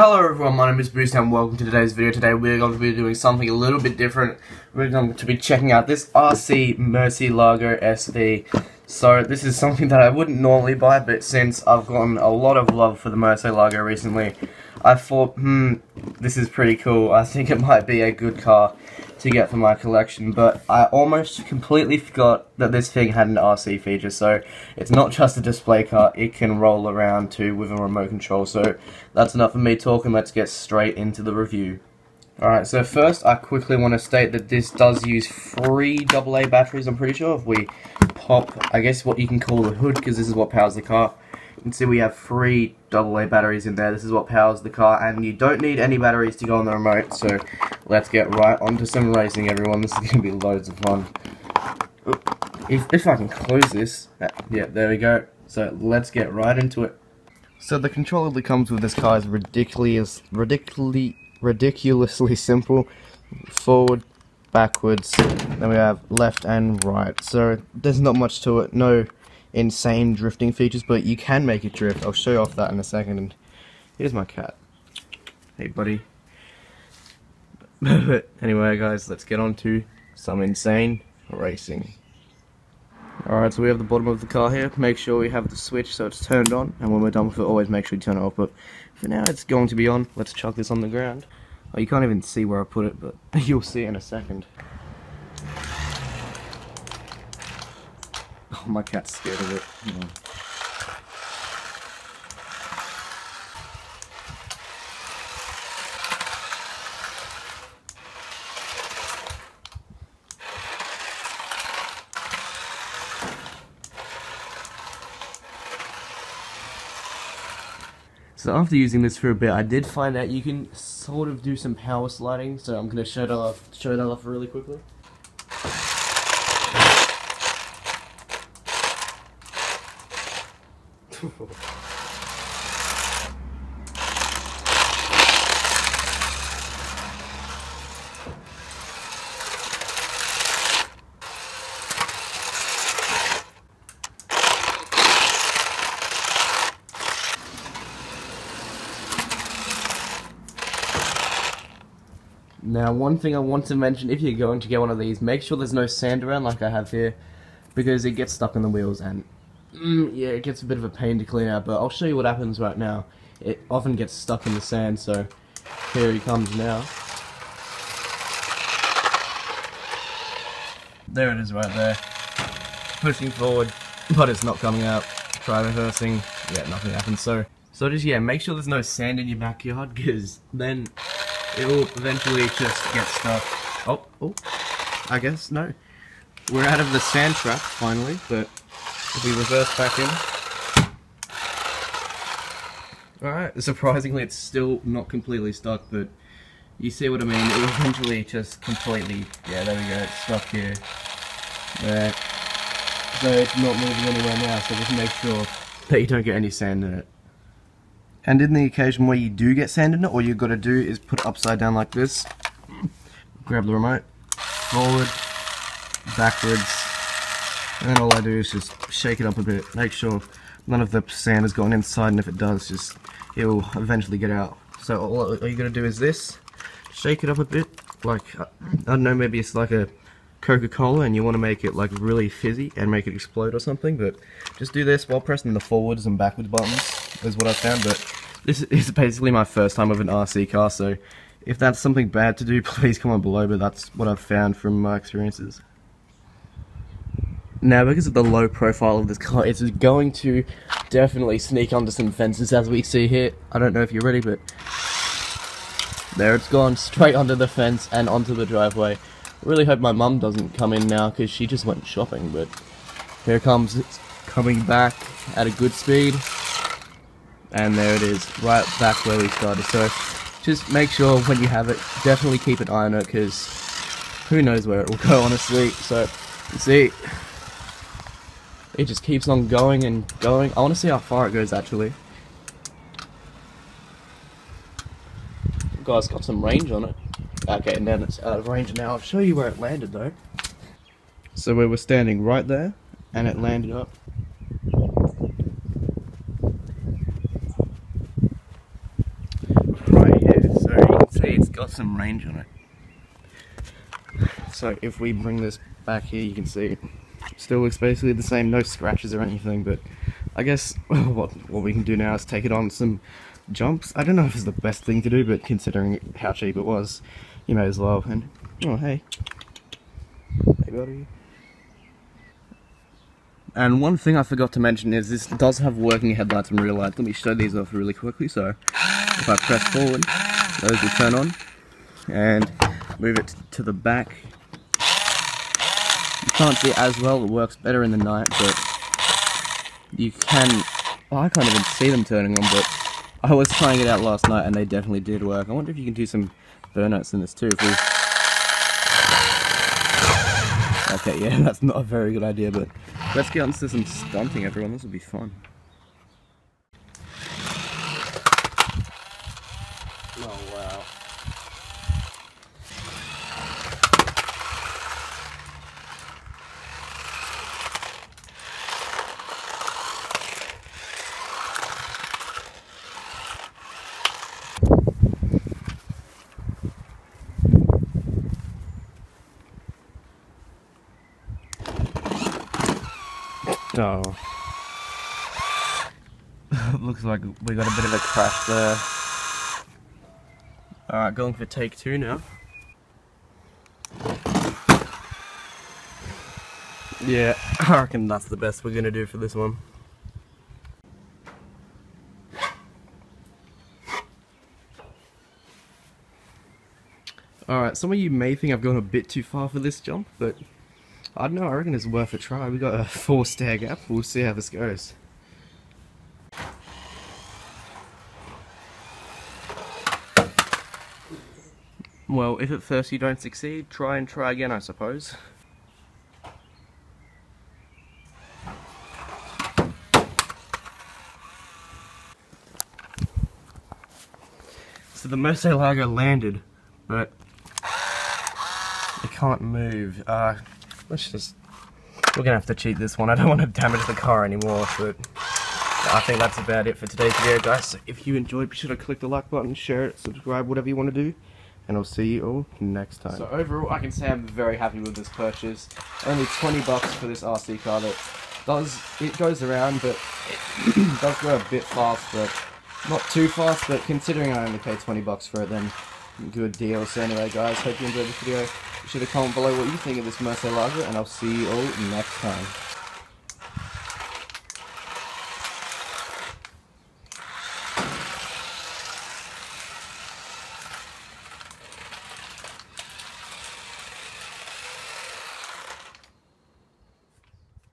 Hello everyone, my name is Bruce and welcome to today's video. Today we're going to be doing something a little bit different. We're going to be checking out this RC Murcielago SV. So this is something that I wouldn't normally buy, but since I've gotten a lot of love for the Murcielago recently, I thought, hmm, this is pretty cool. I think it might be a good car to get for my collection, but I almost completely forgot that this thing had an RC feature, so it's not just a display car, it can roll around too with a remote control, so that's enough of me talking, let's get straight into the review. Alright, so first I quickly want to state that this does use three AA batteries, I'm pretty sure, if we pop, I guess what you can call the hood, because this is what powers the car. You can see we have three AA batteries in there. This is what powers the car, and you don't need any batteries to go on the remote, so let's get right onto some racing, everyone. This is going to be loads of fun. If, if I can close this, uh, yeah, there we go. So let's get right into it. So the controller that comes with this car is ridiculous, ridiculously, ridiculously simple. Forward, backwards, then we have left and right. So there's not much to it. No insane drifting features, but you can make it drift. I'll show you off that in a second. And here's my cat. Hey, buddy. anyway, guys, let's get on to some insane racing. Alright, so we have the bottom of the car here. Make sure we have the switch so it's turned on, and when we're done with it, always make sure you turn it off. But for now, it's going to be on. Let's chuck this on the ground. Oh, you can't even see where I put it, but you'll see in a second. My cat's scared of it. So after using this for a bit, I did find out you can sort of do some power sliding. So I'm going to show that off, show that off really quickly. Now, one thing I want to mention, if you're going to get one of these, make sure there's no sand around like I have here, because it gets stuck in the wheels and, mm, yeah, it gets a bit of a pain to clean out, but I'll show you what happens right now. It often gets stuck in the sand, so here he comes now. There it is right there. Pushing forward, but it's not coming out. Try reversing, yeah, nothing happens, so... So just, yeah, make sure there's no sand in your backyard, because then it will eventually just get stuck. Oh, oh, I guess, no. We're out of the sand trap, finally, but if we reverse back in. Alright, surprisingly it's still not completely stuck, but you see what I mean, it will eventually just completely, yeah, there we go, it's stuck here. There. So it's not moving anywhere now, so just make sure that you don't get any sand in it. And in the occasion where you do get sand in it, all you've got to do is put it upside down like this. Grab the remote, forward, backwards, and then all I do is just shake it up a bit. Make sure none of the sand has gone inside, and if it does, just it will eventually get out. So all, all you got to do is this, shake it up a bit, like, uh, I don't know, maybe it's like a Coca-Cola and you want to make it like really fizzy and make it explode or something, but just do this while pressing the forwards and backwards buttons is what I found, but this is basically my first time with an RC car, so if that's something bad to do, please comment below, but that's what I've found from my experiences. Now, because of the low profile of this car, it's going to definitely sneak under some fences, as we see here. I don't know if you're ready, but there it's gone, straight under the fence and onto the driveway. Really hope my mum doesn't come in now, because she just went shopping, but here it comes, it's coming back at a good speed and there it is, right back where we started. So just make sure when you have it, definitely keep an eye on it because who knows where it will go, honestly. So see, it just keeps on going and going. I want to see how far it goes actually. Guys, got some range on it. Okay, and then it's out of range now. I'll show you where it landed though. So we were standing right there, and it landed up Right. here, So you can see it's got some range on it. So if we bring this back here, you can see still looks basically the same, no scratches or anything, but I guess what, what we can do now is take it on some jumps. I don't know if it's the best thing to do, but considering how cheap it was, you may as well. And, oh hey. Hey buddy. And one thing I forgot to mention is this does have working headlights and rear lights. Let me show these off really quickly. So if I press forward, those will turn on. And move it to the back. Can't see it as well, it works better in the night, but you can... Well, I can't even see them turning on, but I was trying it out last night and they definitely did work. I wonder if you can do some burnouts in this too. We... Okay, yeah, that's not a very good idea, but let's get onto some stunting, everyone. This will be fun. Oh. Looks like we got a bit of a crash there. Alright, going for take two now. Yeah, I reckon that's the best we're gonna do for this one. Alright, some of you may think I've gone a bit too far for this jump, but I don't know, I reckon it's worth a try. We got a four stair gap, we'll see how this goes. Well, if at first you don't succeed, try and try again, I suppose. So the Murcielago landed, but it can't move. Uh, let's just... We're gonna have to cheat this one. I don't want to damage the car anymore, but... I think that's about it for today's video, guys. So if you enjoyed, be sure to click the like button, share it, subscribe, whatever you want to do. And I'll see you all next time. So overall, I can say I'm very happy with this purchase. Only 20 bucks for this RC car that does... It goes around, but it does go a bit fast, but... Not too fast, but considering I only paid 20 bucks for it, then good deal. So anyway, guys, hope you enjoyed this video. Be sure to comment below what you think of this Murcielago, and I'll see you all next time.